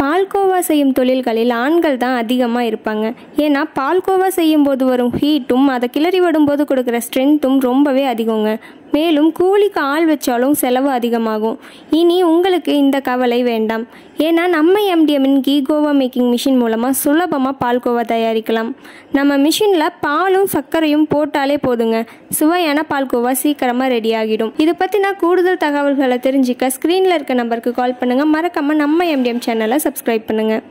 பால்கோவா செய்யும் தொழில்களில் ஆண்கள் தான் அதிகமாக இருப்பாங்க. ஏன்னா பால்கோவா செய்யும் போது வரும் ஹீட்டும் அதை கிளறி விடும்போது கொடுக்குற ஸ்ட்ரென்த்தும் ரொம்பவே அதிகங்க. மேலும் கூலிக்கு ஆள் வச்சாலும் செலவு அதிகமாகும். இனி உங்களுக்கு இந்த கவலை வேண்டாம். ஏன்னா நம்ம எம்டிஎம்மின் கீ கோவா மேக்கிங் மிஷின் மூலமாக சுலபமாக பால்கோவா தயாரிக்கலாம். நம்ம மிஷினில் பாலும் சர்க்கரையும் போட்டாலே போதுங்க. சுவையான பால்கோவா சீக்கிரமாக ரெடி ஆகிடும். இதை பற்றின கூடுதல் தகவல்களை தெரிஞ்சுக்க ஸ்க்ரீனில் இருக்க நம்பருக்கு கால் பண்ணுங்கள் மறக்காமல் நம்ம எம்டிஎம் சேனலை சப்ஸ்கிரைப் பண்ணுங்கள்